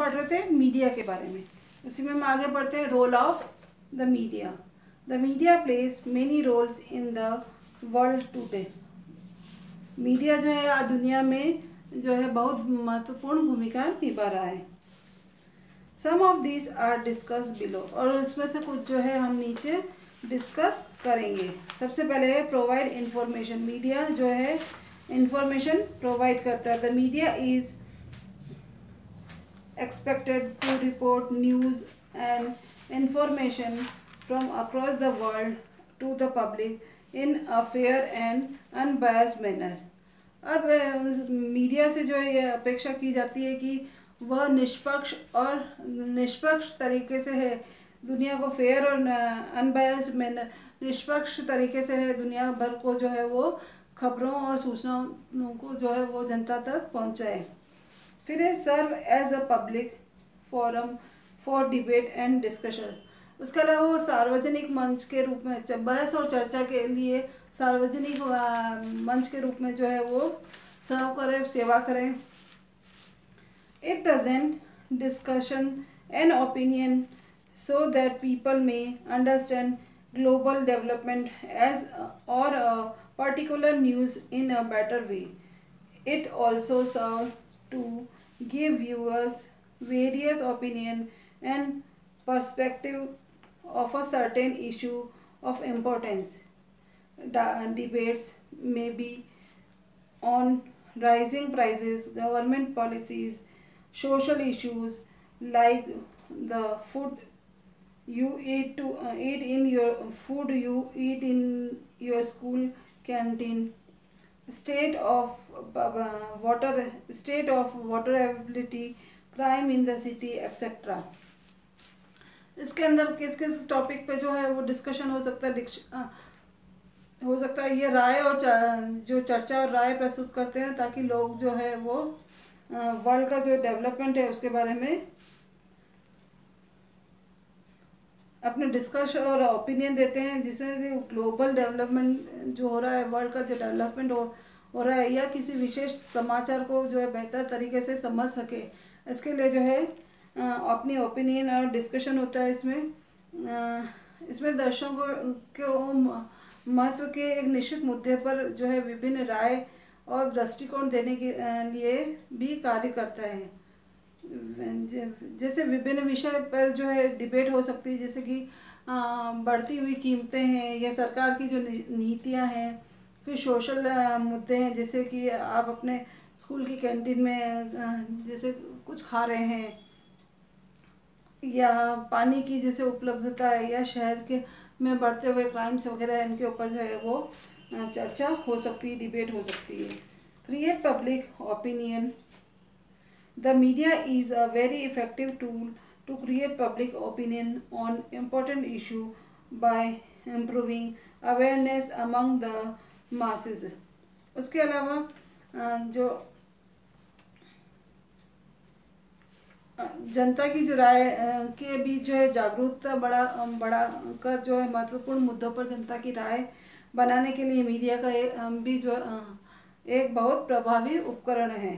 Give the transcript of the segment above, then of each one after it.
पढ़ रहे थे मीडिया के बारे में। उसी में हम आगे बढ़ते हैं role of the media the media plays many roles in the world today media जो है, आज दुनिया में जो है, बहुत महत्वपूर्ण भूमिका निभा रहा है। Some of this are discuss below और उसमें से कुछ जो है, हम नीचे डिस्कस करेंगे। सबसे पहले है प्रोवाइड इंफॉर्मेशन मीडिया जो है इंफॉर्मेशन प्रोवाइड करता है। The media is expected to report news and information from across the world to the public in a fair and unbiased manner. अब मीडिया से जो है ये अपेक्षा की जाती है कि वह निष्पक्ष और निष्पक्ष तरीके से है, दुनिया को फेयर और अनबायस्ड मैनर निष्पक्ष तरीके से है, दुनिया भर को जो है वो खबरों और सूचनाओं को जो है वो जनता तक पहुँचाए फिर है serve as a public forum for debate and discussion उसके अलावा वो सार्वजनिक मंच के रूप में बहस और चर्चा के लिए सार्वजनिक मंच के रूप में जो है वो सर्व करें, सेवा करें। It present discussion and opinion so that people may understand global development as और particular news in a better way it also serve to give viewers various opinion and perspective of a certain issue of importance. The debates may be on rising prices, government policies, social issues like the food you eat to uh, eat in your food you eat in your school canteen state of uh, water state of water availability crime in the city etc इसके अंदर किस किस topic पे जो है वो discussion हो सकता है हो सकता है ये राय और जो चर्चा और राय प्रस्तुत करते हैं ताकि लोग जो है वो वर्ल्ड का जो डेवलपमेंट है उसके बारे में अपने डिस्कश और ओपिनियन देते हैं, जिससे कि ग्लोबल डेवलपमेंट जो हो रहा है वर्ल्ड का जो डेवलपमेंट हो हो रहा है, या किसी विशेष समाचार को जो है बेहतर तरीके से समझ सके। इसके लिए जो है अपनी ओपिनियन और डिस्कशन होता है इसमें। इसमें दर्शकों को महत्व के एक निश्चित मुद्दे पर जो है विभिन्न राय और दृष्टिकोण देने के लिए भी कार्य करता है। जैसे विभिन्न विषय पर जो है डिबेट हो सकती है, जैसे कि बढ़ती हुई कीमतें हैं या सरकार की जो नीतियाँ हैं, फिर सोशल मुद्दे हैं, जैसे कि आप अपने स्कूल की कैंटीन में जैसे कुछ खा रहे हैं, या पानी की जैसे उपलब्धता है, या शहर के में बढ़ते हुए क्राइम्स वगैरह, इनके ऊपर जो है वो चर्चा हो सकती है डिबेट हो सकती है। Create public opinion The media is a very effective tool to create public opinion on important issue by improving awareness among the masses. उसके अलावा जो जनता की जो राय के बीच जो है जागरूकता बड़ा बड़ा कर जो है महत्वपूर्ण मुद्दों पर जनता की राय बनाने के लिए मीडिया का एक भी जो एक बहुत प्रभावी उपकरण है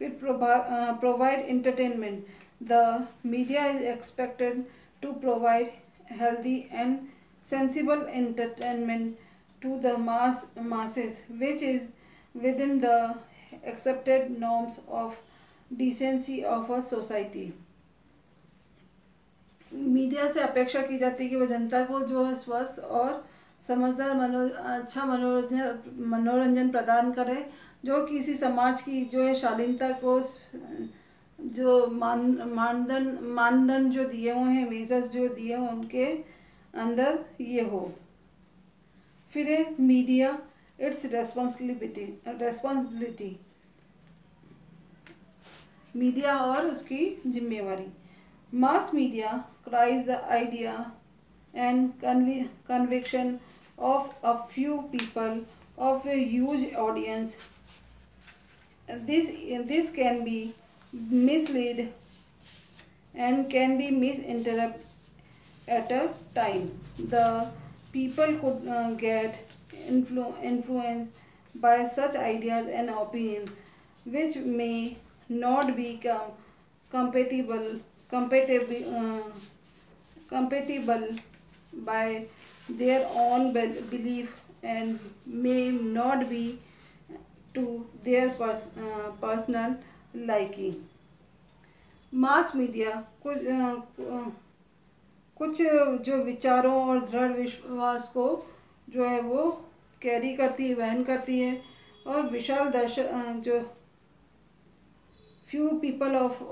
Uh, provide entertainment. The media is expected to provide healthy and sensible entertainment to the mass masses, which is within the accepted norms of decency of a society. Media से अपेक्षा की जाती है कि वह जनता को जो है स्वस्थ और समझदार मनो अच्छा मनोरंजन मनोरंजन प्रदान करे जो किसी समाज की जो है शालीनता को जो मान, मानदंड मानदंड जो दिए हुए हैं मेजर्स जो दिए हुए उनके अंदर ये हो। फिर है media its responsibility responsibility media और उसकी जिम्मेवारी। Mass media carries the idea and conviction of a few people of a huge audience this this can be mislead and can be misinterpreted at a time. The people could uh, get influ influenced by such ideas and opinions which may not be compatible compatible uh, compatible by their own belief and may not be to their pers, uh, personal liking. Mass media कुछ कुछ जो विचारों और दृढ़ विश्वास को जो है वो कैरी करती है वहन करती है और विशाल दर्शक जो few people of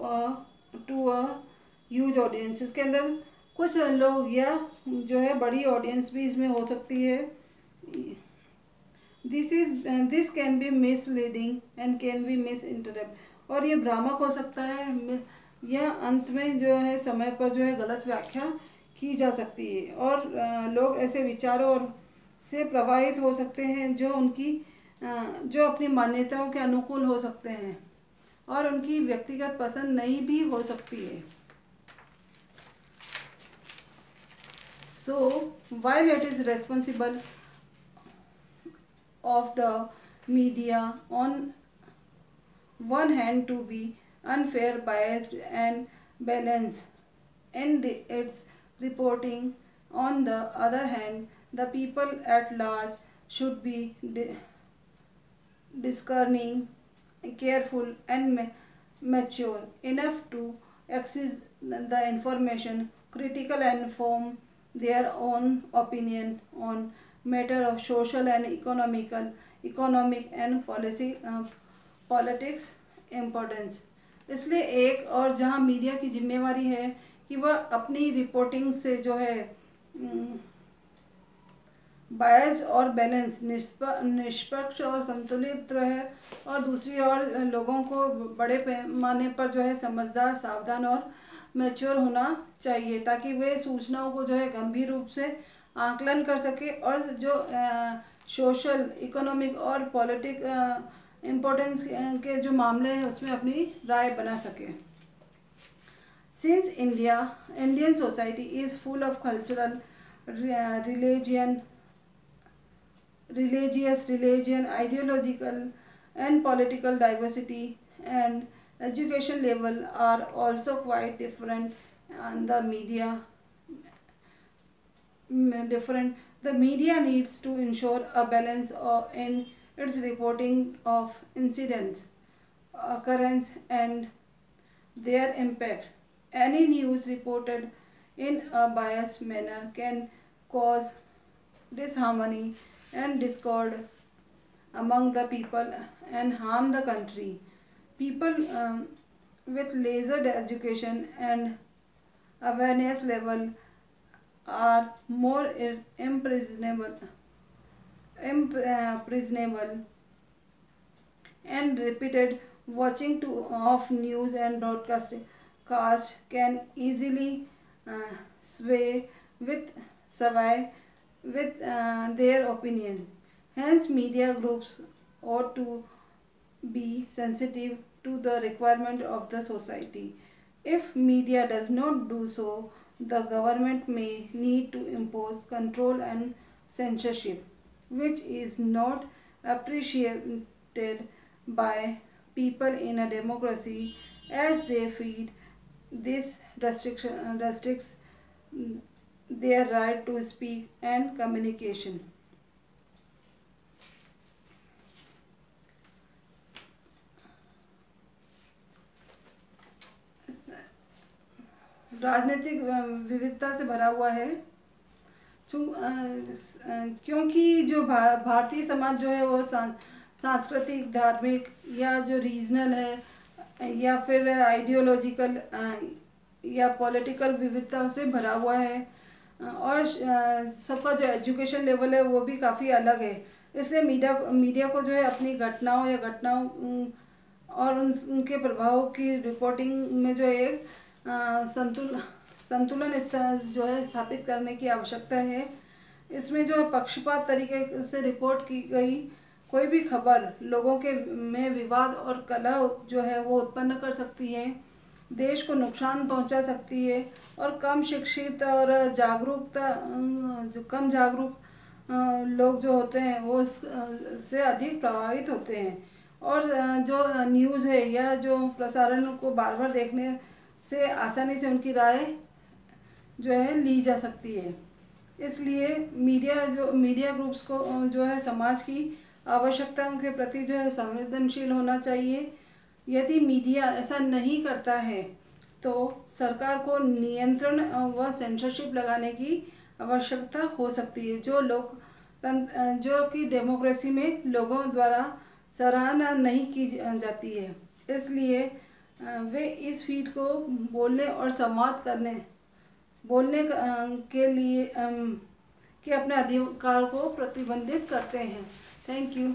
to a huge audience इसके अंदर कुछ लोग या जो है बड़ी ऑडियंस भी इसमें हो सकती है। This is this can be misleading and can be misinterpret और ये भ्रामक हो सकता है यह अंत में जो है, समय पर जो है गलत व्याख्या की जा सकती है। और लोग ऐसे विचारों और से प्रभावित हो सकते हैं जो उनकी जो अपनी मान्यताओं के अनुकूल हो सकते हैं और उनकी व्यक्तिगत पसंद नहीं भी हो सकती है। So while it is responsible of the media on one hand to be unfair, biased and balanced in the, its reporting. On the other hand, the people at large should be discerning, careful and ma mature enough to access the information, critical and form their own opinion on matter of social and economical, economic and policy, uh, politics importance. इसलिए एक और जहाँ media की जिम्मेवारी है कि वह अपनी रिपोर्टिंग से जो है बायस और बैलेंस निष्पक्ष और संतुलित रहे और दूसरी ओर लोगों को बड़े पैमाने पर जो है समझदार सावधान और मैच्योर होना चाहिए ताकि वे सूचनाओं को जो है गंभीर रूप से आंकलन कर सके और जो सोशल इकोनॉमिक और पॉलिटिक इम्पोर्टेंस के जो मामले हैं उसमें अपनी राय बना सके। Since India Indian society is full of cultural religion religious religion ideological and political diversity and education level are also quite different on the media different the media needs to ensure a balance of, in its reporting of incidents, occurrence and their impact. Any news reported in a biased manner can cause disharmony and discord among the people and harm the country. People um, with laser education and awareness level are more impressionable impressionable and repeated watching to of news and broadcasting. Cast can easily uh, sway with sway with uh, their opinion. Hence media groups ought to be sensitive to the requirement of the society. If media does not do so the government may need to impose control and censorship which is not appreciated by people in a democracy as they feed this restriction restricts their right to speak and communication. राजनीतिक विविधता से भरा हुआ है। क्योंकि जो भा, भारतीय समाज जो है वो सा, सांस्कृतिक धार्मिक या जो रीजनल है या फिर आइडियोलॉजिकल या पॉलिटिकल विविधता से भरा हुआ है और सबका जो एजुकेशन लेवल है वो भी काफ़ी अलग है। इसलिए मीडिया मीडिया को जो है अपनी घटनाओं या घटनाओं और उनके प्रभाव की रिपोर्टिंग में जो एक संतुल, संतुलन जो है स्थापित करने की आवश्यकता है। इसमें जो है पक्षपात तरीके से रिपोर्ट की गई, कोई भी खबर लोगों के में विवाद और कलह जो है वो उत्पन्न कर सकती है, देश को नुकसान पहुँचा सकती है और कम शिक्षित और जागरूकता जो कम जागरूक लोग जो होते हैं वो से अधिक प्रभावित होते हैं। और जो न्यूज़ है या जो प्रसारण को बार बार देखने से आसानी से उनकी राय जो है ली जा सकती है। इसलिए मीडिया जो, मीडिया ग्रुप्स को, जो है समाज की आवश्यकताओं के प्रति जो है संवेदनशील होना चाहिए। यदि मीडिया ऐसा नहीं करता है तो सरकार को नियंत्रण व सेंसरशिप लगाने की आवश्यकता हो सकती है, जो लोग जो कि डेमोक्रेसी में लोगों द्वारा सराहना नहीं की जाती है। इसलिए वे इस फीट को बोलने और संवाद करने, बोलने के लिए के अपने अधिकार को प्रतिबंधित करते हैं। Thank you